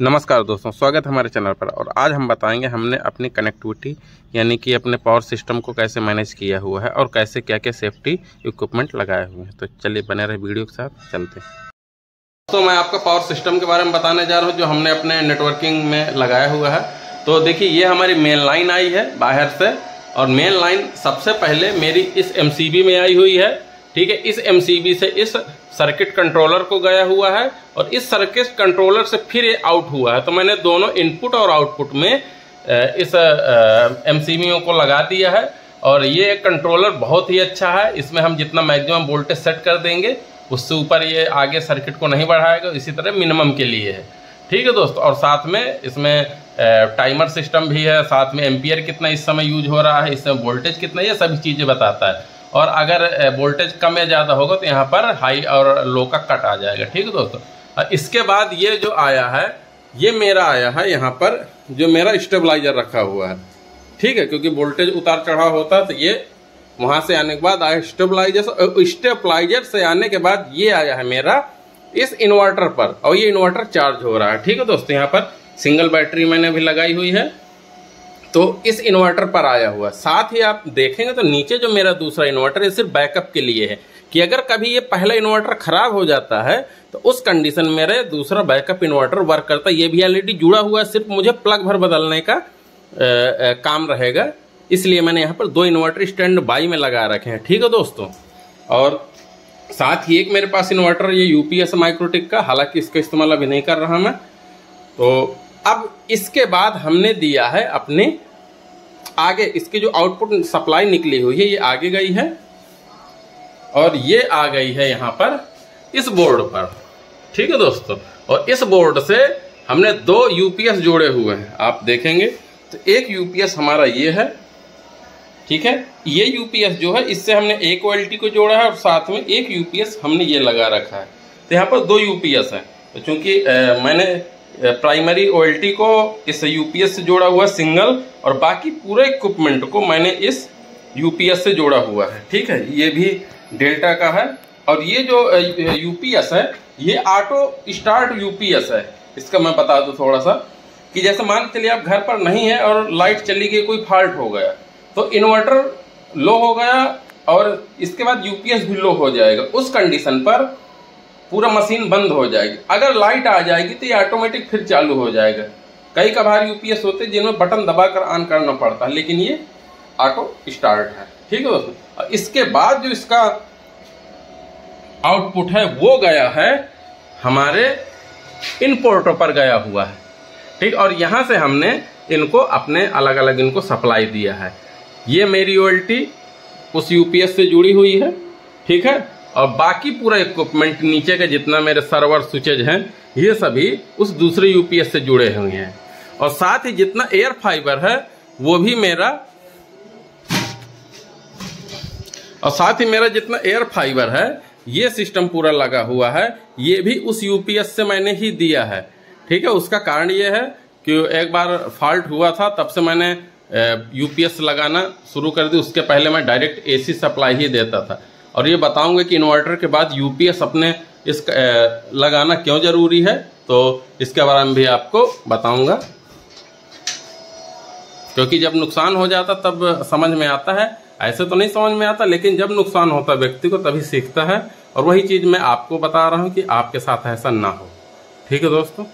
नमस्कार दोस्तों, स्वागत है हमारे चैनल पर। और आज हम बताएँगे हमने अपनी कनेक्टिविटी यानी कि अपने पावर सिस्टम को कैसे मैनेज किया हुआ है और कैसे क्या क्या सेफ्टी इक्विपमेंट लगाए हुए हैं। तो चलिए बने रहे वीडियो के साथ, चलते हैं। तो मैं आपका पावर सिस्टम के बारे में बताने जा रहा हूँ, जो हमने अपने नेटवर्किंग में लगाया हुआ है। तो देखिए, ये हमारी मेन लाइन आई है बाहर से, और मेन लाइन सबसे पहले मेरी इस एमसीबी में आई हुई है। ठीक है, इस एमसीबी से इस सर्किट कंट्रोलर को गया हुआ है और इस सर्किट कंट्रोलर से फिर ये आउट हुआ है। तो मैंने दोनों इनपुट और आउटपुट में इस एम को लगा दिया है और ये कंट्रोलर बहुत ही अच्छा है। इसमें हम जितना मैक्सिमम वोल्टेज सेट कर देंगे, उससे ऊपर ये आगे सर्किट को नहीं बढ़ाएगा, इसी तरह मिनिमम के लिए है। ठीक है दोस्तों, और साथ में इसमें टाइमर सिस्टम भी है, साथ में एम्पियर कितना इस समय यूज़ हो रहा है, इसमें वोल्टेज कितना ये सभी चीज़ें बताता है। और अगर वोल्टेज कम या ज़्यादा होगा तो यहाँ पर हाई और लो का कट आ जाएगा, ठीक है दोस्तों? और इसके बाद ये जो आया है, ये मेरा आया है यहाँ पर, जो मेरा स्टेबलाइजर रखा हुआ है, ठीक है? क्योंकि वोल्टेज उतार चढ़ाव होता है तो ये वहाँ से आने के बाद आया स्टेबलाइजर स्टेबलाइजर से आने के बाद ये आया है मेरा इस इन्वर्टर पर, और ये इन्वर्टर चार्ज हो रहा है, ठीक है दोस्तों? यहाँ पर सिंगल बैटरी मैंने भी लगाई हुई है। तो इस इन्वर्टर पर आया हुआ। साथ ही आप देखेंगे तो नीचे जो मेरा दूसरा इन्वर्टर है सिर्फ़ बैकअप के लिए है। कि अगर कभी ये पहला इन्वर्टर खराब हो जाता है तो उस कंडीशन मेरे दूसरा बैकअप इन्वर्टर वर्क करता है। ये भी एलईडी जुड़ा हुआ है सिर्फ़ मुझे प्लग भर बदलने का आ, आ, काम रहेगा। इसलिए मैंने यहाँ पर दो इन्वर्टर स्टैंड बाई में लगा रखे हैं। ठीक है दोस्तों? और साथ ही एक मेरे पास इन्वर्टर ये यूपीएस माइक्रोटिक का। हालाँकि इसका इस्तेमाल अभी नहीं कर रहा मैं। तो अब इसके बाद हमने दिया है अपने आगे इसकी जो आउटपुट सप्लाई निकली हुई है, ये आगे गई है और ये आ गई है यहाँ पर इस बोर्ड पर। ठीक है दोस्तों? और इस बोर्ड से हमने दो यूपीएस जोड़े हुए हैं। आप देखेंगे तो एक यूपीएस हमारा ये है, ठीक है? ये यूपीएस जो है, इससे हमने एक ओ को जोड़ा है और साथ में एक यूपीएस हमने ये लगा रखा है। तो यहाँ पर दो यूपीएस है। तो चूँकि मैंने प्राइमरी ओएलटी को इस यूपीएस से जोड़ा हुआ सिंगल और बाकी पूरे इक्विपमेंट को मैंने इस यूपीएस से जोड़ा हुआ है। ठीक है? ये भी डेल्टा का है। और ये जो यूपीएस है, ये ऑटो स्टार्ट यूपीएस है। इसका मैं बता दूँ थोड़ा सा कि जैसे मान चलिए आप घर पर नहीं है और लाइट चली गई, कोई फॉल्ट हो गया तो इन्वर्टर लो हो गया और इसके बाद यूपीएस भी लो हो जाएगा। उस कंडीशन पर पूरा मशीन बंद हो जाएगी। अगर लाइट आ जाएगी तो ये ऑटोमेटिक फिर चालू हो जाएगा। कई कभार यूपीएस होते जिनमें बटन दबाकर ऑन करना पड़ता है, लेकिन ये ऑटो स्टार्ट है। ठीक है दोस्तों? इसके बाद जो इसका आउटपुट है, वो गया है, हमारे इन पर गया हुआ है। ठीक? और यहाँ से हमने इनको अपने अलग अलग इनको सप्लाई दिया है। ये मेरी ओल्टी उस यूपीएस से जुड़ी हुई है। ठीक है? और बाकी पूरा इक्विपमेंट नीचे के जितना मेरे सर्वर स्विचेज हैं, ये सभी उस दूसरे यूपीएस से जुड़े हुए हैं। और साथ ही जितना एयर फाइबर है, वो भी मेरा और साथ ही मेरा जितना एयर फाइबर है, ये सिस्टम पूरा लगा हुआ है। ये भी उस यूपीएस से मैंने ही दिया है। ठीक है, उसका कारण ये है कि एक बार फॉल्ट हुआ था, तब से मैंने यूपीएस लगाना शुरू कर दी। उसके पहले मैं डायरेक्ट एसी सप्लाई ही देता था। और ये बताऊँगा कि इन्वर्टर के बाद यूपीएस अपने इस लगाना क्यों ज़रूरी है तो इसके बारे में भी आपको बताऊँगा। क्योंकि जब नुकसान हो जाता तब समझ में आता है। ऐसे तो नहीं समझ में आता, लेकिन जब नुकसान होता व्यक्ति को तभी सीखता है। और वही चीज़ मैं आपको बता रहा हूँ कि आपके साथ ऐसा ना हो। ठीक है दोस्तों?